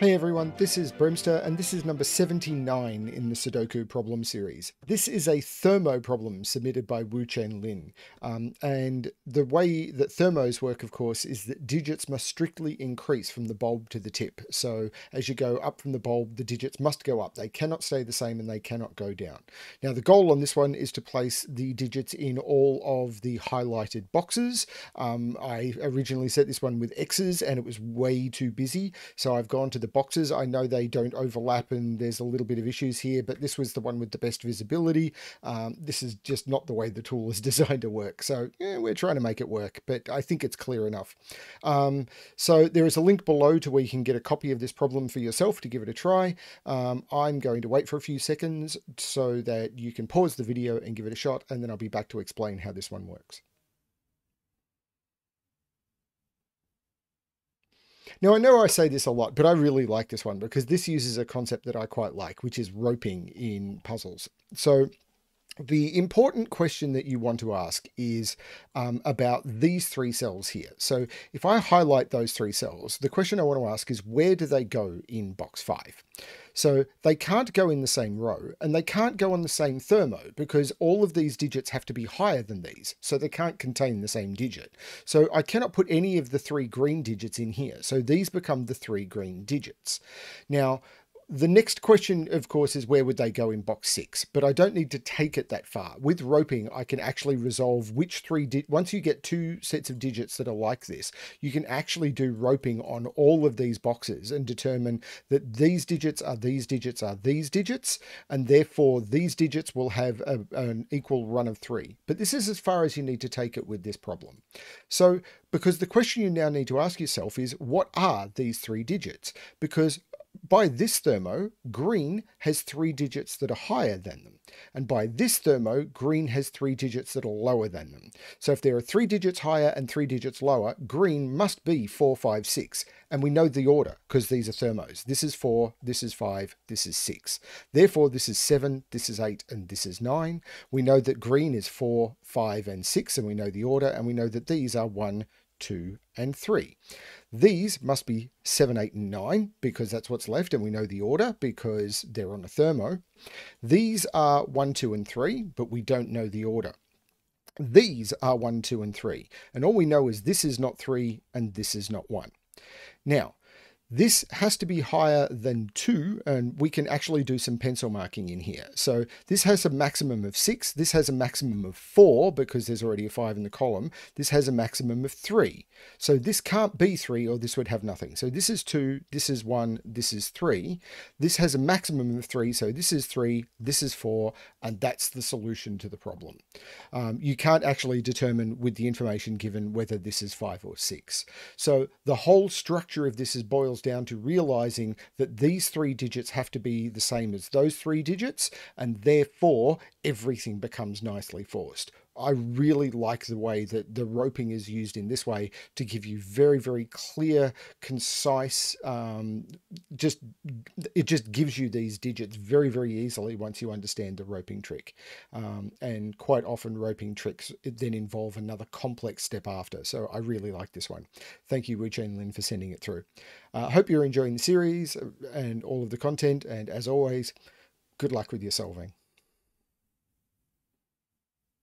Hey everyone, this is Bremster and this is number 79 in the Sudoku problem series. This is a thermo problem submitted by Wu Chen Lin. Um, and the way that thermos work, of course, is that digits must strictly increase from the bulb to the tip. So as you go up from the bulb, the digits must go up. They cannot stay the same and they cannot go down. Now the goal on this one is to place the digits in all of the highlighted boxes. Um, I originally set this one with X's and it was way too busy. So I've gone to the boxes. I know they don't overlap and there's a little bit of issues here, but this was the one with the best visibility. Um, this is just not the way the tool is designed to work. So yeah, we're trying to make it work, but I think it's clear enough. Um, so there is a link below to where you can get a copy of this problem for yourself to give it a try. Um, I'm going to wait for a few seconds so that you can pause the video and give it a shot, and then I'll be back to explain how this one works. Now, I know I say this a lot, but I really like this one because this uses a concept that I quite like, which is roping in puzzles. So the important question that you want to ask is um, about these three cells here. So if I highlight those three cells, the question I want to ask is where do they go in box five? So they can't go in the same row and they can't go on the same thermo because all of these digits have to be higher than these. So they can't contain the same digit. So I cannot put any of the three green digits in here. So these become the three green digits. Now, the next question, of course, is where would they go in box six? But I don't need to take it that far. With roping, I can actually resolve which three, once you get two sets of digits that are like this, you can actually do roping on all of these boxes and determine that these digits are these digits are these digits, and therefore these digits will have a, an equal run of three. But this is as far as you need to take it with this problem. So, because the question you now need to ask yourself is, what are these three digits? Because by this thermo, green has three digits that are higher than them. And by this thermo, green has three digits that are lower than them. So if there are three digits higher and three digits lower, green must be four, five, six. And we know the order because these are thermos. This is four, this is five, this is six. Therefore, this is seven, this is eight, and this is nine. We know that green is four, five, and six, and we know the order, and we know that these are one, 2, and 3. These must be 7, 8, and 9 because that's what's left and we know the order because they're on a thermo. These are 1, 2, and 3, but we don't know the order. These are 1, 2, and 3. And all we know is this is not 3 and this is not 1. Now, this has to be higher than 2, and we can actually do some pencil marking in here. So this has a maximum of 6, this has a maximum of 4, because there's already a 5 in the column. This has a maximum of 3. So this can't be 3, or this would have nothing. So this is 2, this is 1, this is 3. This has a maximum of 3, so this is 3, this is 4, and that's the solution to the problem. Um, you can't actually determine with the information given whether this is 5 or 6. So the whole structure of this is boils boils down to realizing that these three digits have to be the same as those three digits, and therefore everything becomes nicely forced. I really like the way that the roping is used in this way to give you very, very clear, concise, um, just, it just gives you these digits very, very easily once you understand the roping trick. Um, and quite often roping tricks then involve another complex step after. So I really like this one. Thank you, Wu Chen Lin, for sending it through. I uh, hope you're enjoying the series and all of the content. And as always, good luck with your solving.